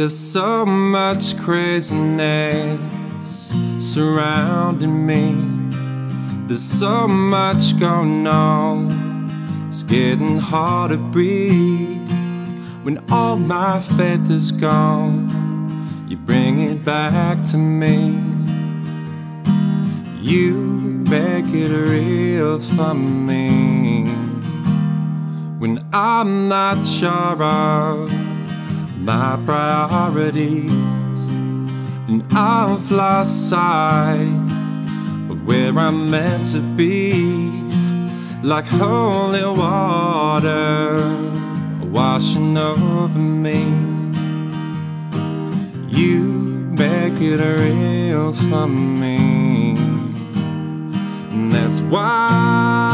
There's so much craziness surrounding me. There's so much going on. It's getting hard to breathe when all my faith is gone. You bring it back to me. You make it real for me when I'm not sure of my priorities and I've lost sight of where I'm meant to be like holy water washing over me. You make it real for me and that's why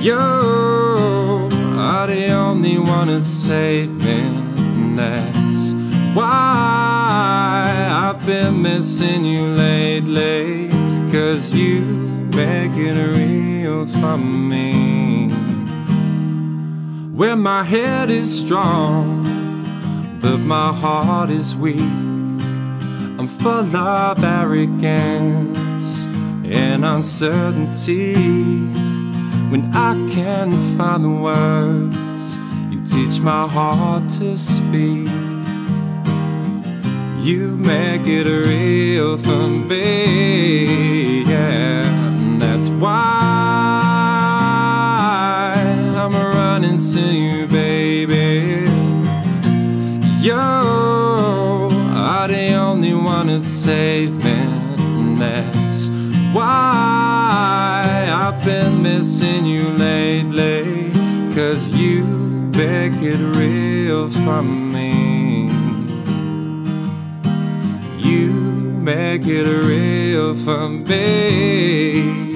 you are the only one that saved me. And that's why I've been missing you lately. Cause you make it real for me. Where my head is strong, but my heart is weak. I'm full of arrogance and uncertainty. When I can't find the words, you teach my heart to speak. You make it real for me, yeah. And that's why I'm running to you, baby. You are the only one that saved me, and that's why been missing you lately Cause you make it real for me. You make it real for me